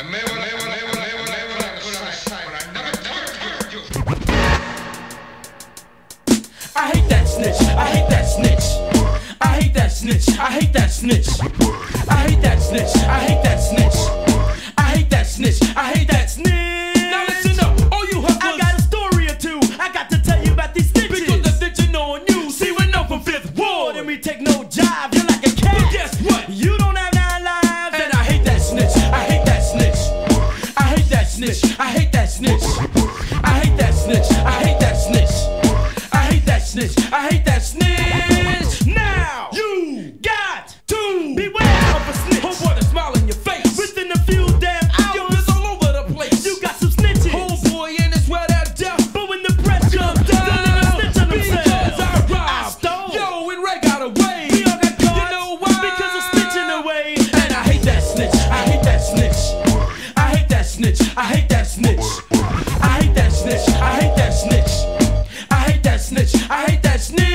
I hate that snitch. I hate that snitch. I hate that snitch. I hate that snitch. Snitch. I hate that snitch. that snitch. I hate that snitch. I hate that snitch. I hate that snitch. I hate that snitch.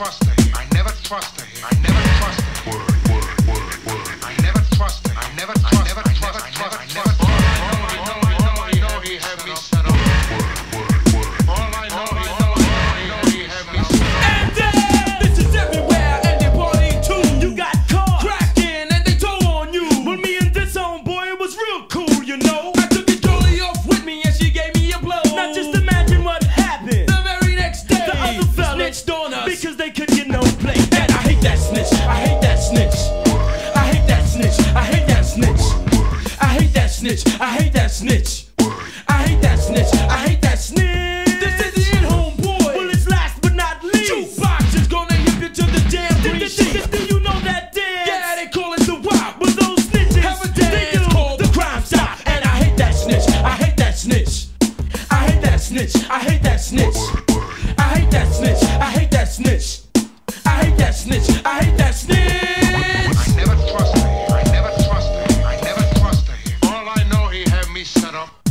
Trust him. I never trusted him. I never trusted him. I never trusted him. Because they could get no play. And I hate that snitch. I hate that snitch. I hate that snitch. I hate that snitch. I hate that snitch. I hate that snitch. I hate that snitch. I hate that snitch. this is the homeboy. Well, it's last but not least. Jukebox is gonna hip you to the damn green sheet. Do you know that dance? Yeah, they call it the Wop. But those snitches, Have a they dance do called the crime stop. And I hate that snitch. I hate that snitch. I hate that snitch. I hate that snitch. I hate that snitch. I hate that snitch. shut up.